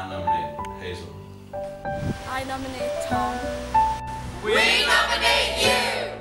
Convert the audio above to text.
I nominate Hazel. I nominate Tom. We nominate you!